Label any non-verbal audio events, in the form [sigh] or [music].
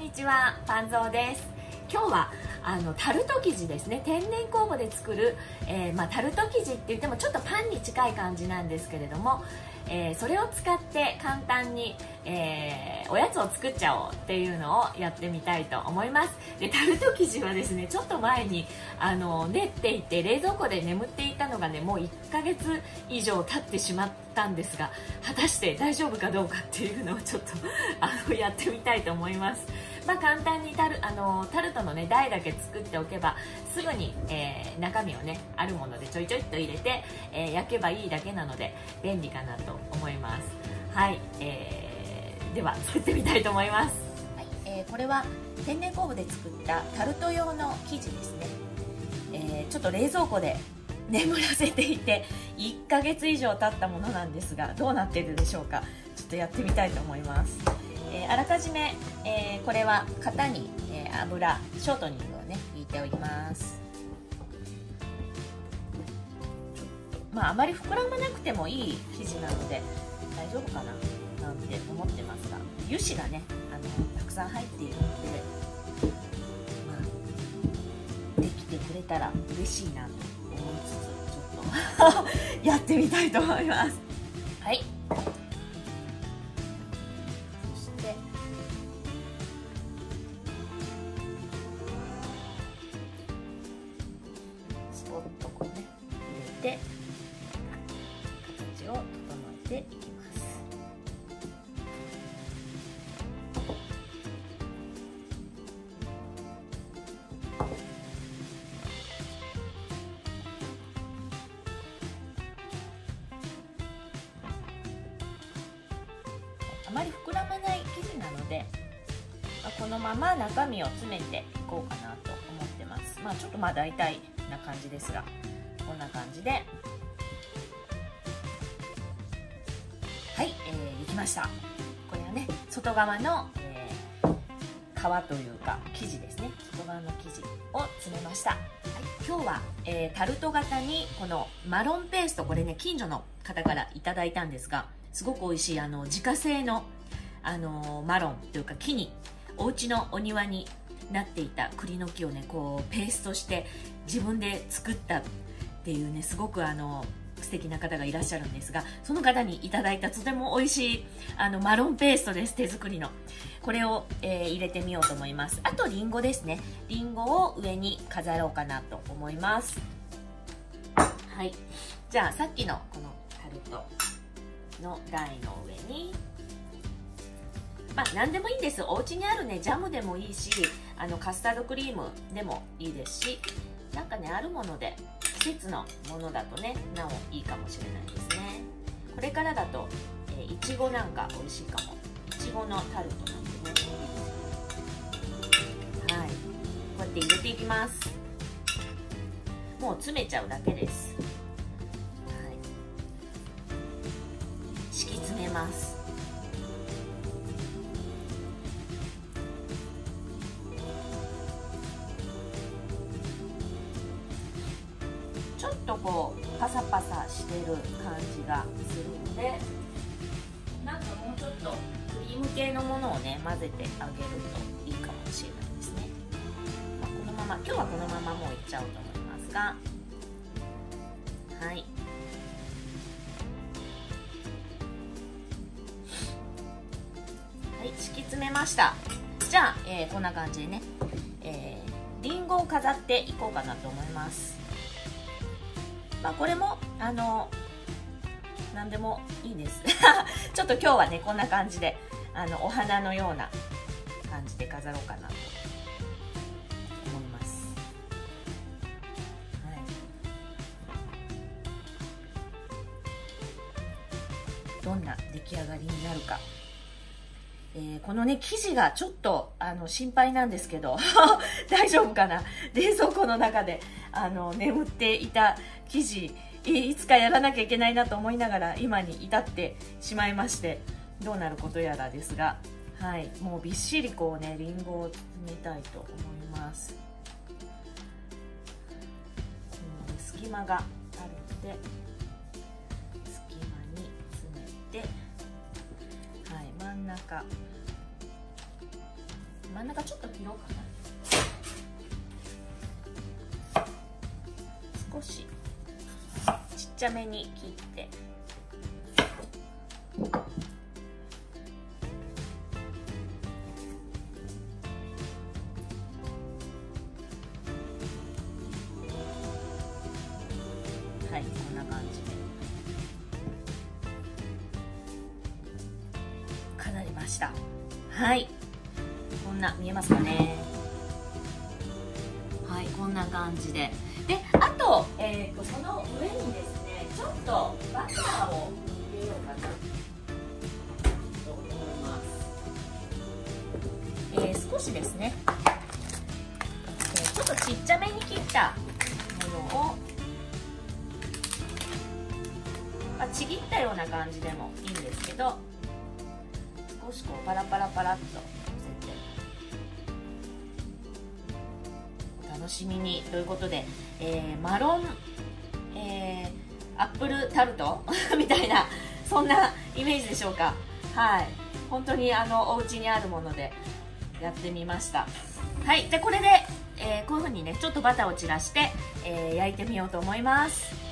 にちはパンゾーです。今日はあのタルト生地ですね。天然酵母で作る、えー、まあ、タルト生地って言ってもちょっとパンに近い感じなんですけれども、えー、それを使って簡単に、えー、おやつを作っちゃおうっていうのをやってみたいと思います。でタルト生地はですねちょっと前にあの練っていて冷蔵庫で眠っていたのがねもう1ヶ月以上経ってしまったんですが果たして大丈夫かどうかっていうのをちょっとあのやってみたいと思います。まあ、簡単にタルあのタルトの、ね、台だけ作っておけばすぐに、えー、中身を、ね、あるものでちょいちょいと入れて、えー、焼けばいいだけなので便利かなと思います。はい、えー、では作ってみたいと思います、はいえー、これは天然酵母で作ったタルト用の生地ですね、え、ちょっと冷蔵庫で眠らせていて1ヶ月以上経ったものなんですがどうなっているでしょうか。ちょっとやってみたいと思います。えー、あらかじめ、えー、これは型に、えー、油ショートニングをね引いておきます。まああまり膨らまなくてもいい生地なので大丈夫かななんて思ってますが油脂がねあのたくさん入っているので、まあ、できてくれたら嬉しいなと思いつつちょっと [laughs] やってみたいと思います。はい。を整えていきます。あまり膨らまない生地なのでこのまま中身を詰めていこうかなと思ってます。まあちょっとまあ大体な感じですがこんな感じではい、えー、できました。これはね外側の、えー、皮というか生地ですね。外側の生地を詰めました、はい、今日は、えー、タルト型にこのマロンペースト。これね近所の方からいただいたんですがすごく美味しいあの自家製のあのマロンというか木にお家のお庭になっていた栗の木をねこうペーストして自分で作ったっていうねすごくあの素敵な方がいらっしゃるんですがその方にいただいたとても美味しいあのマロンペーストです手作りの。これを、えー、入れてみようと思います。あとりんごですね。りんごを上に飾ろうかなと思います。はい。じゃあさっきのこのタルトの台の上にまあ何でもいいんです。お家にあるねジャムでもいいしあのカスタードクリームでもいいですしなんかねあるもので季節のものだとねなおいいかもしれないですね。これからだとえいちごなんか美味しいかも。いちごのタルトなんてね。はい。こうやって入れていきます。もう詰めちゃうだけです、はい、敷き詰めます。っとこうパサパサしてる感じがするのでなんかもうちょっとクリーム系のものをね混ぜてあげるといいかもしれないですね、まあ、このまま今日はこのままもういっちゃおうと思いますが。はい。はい敷き詰めました。じゃあ、えー、こんな感じでね、えー、リンゴを飾っていこうかなと思います。まあ、これもあの何でもいいです。[laughs] ちょっと今日はねこんな感じであのお花のような感じで飾ろうかなと思います、はい、どんな出来上がりになるか。えー、このね生地がちょっとあの心配なんですけど [laughs] 大丈夫かな？冷蔵庫の中であの眠っていた生地いつかやらなきゃいけないなと思いながら今に至ってしまいましてどうなることやらですが、はい、もうびっしりこうねりんごを包みたいと思います隙間があるので隙間に詰めてはい真ん中真真ん中ちょっと切ろうかな少し。ちっちゃめに切って。はいこんな感じで。飾りました。はい。こんな見えますかね。はいこんな感じで。でとバターを入れようかな。と思います、えー、少しですね、えー、ちょっとちっちゃめに切ったものを、まあ、ちぎったような感じでもいいんですけど少しこうパラパラパラっとお楽しみに。ということで、えー、マロン、えー、アップルタルトみたいなそんなイメージでしょうか。はい。本当にあのお家にあるものでやってみました。はい。でこれで、えー、こういう風にねちょっとバターを散らして、え焼いてみようと思います。